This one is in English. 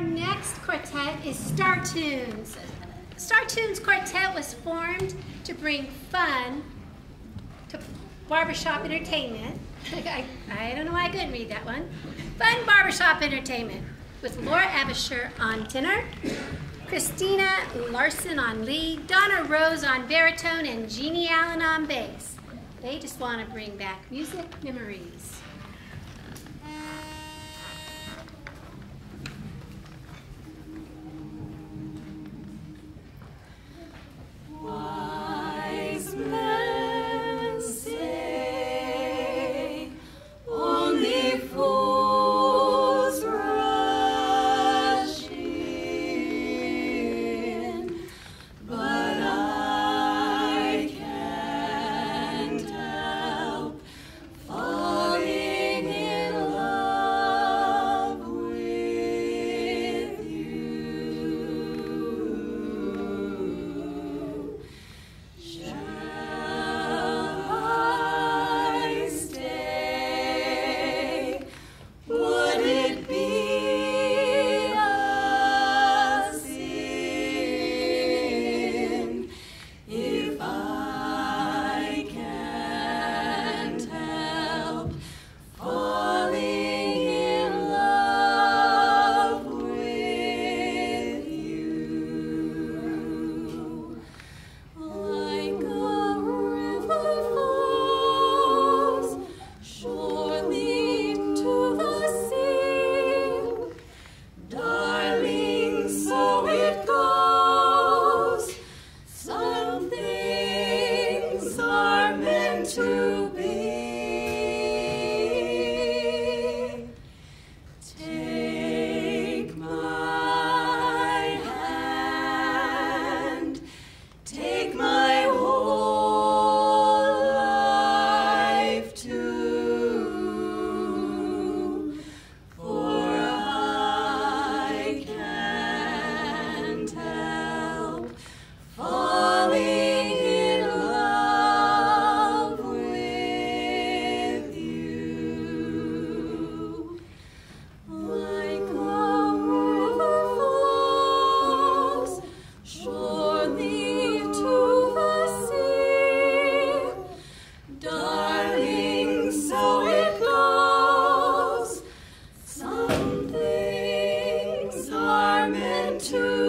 Our next quartet is Star Tunes. Star Tunes Quartet was formed to bring fun to barbershop entertainment. I, I don't know why I couldn't read that one. Fun barbershop entertainment with Laura Abisher on tenor, Christina Larson on lead, Donna Rose on baritone, and Jeannie Allen on bass. They just want to bring back music memories. to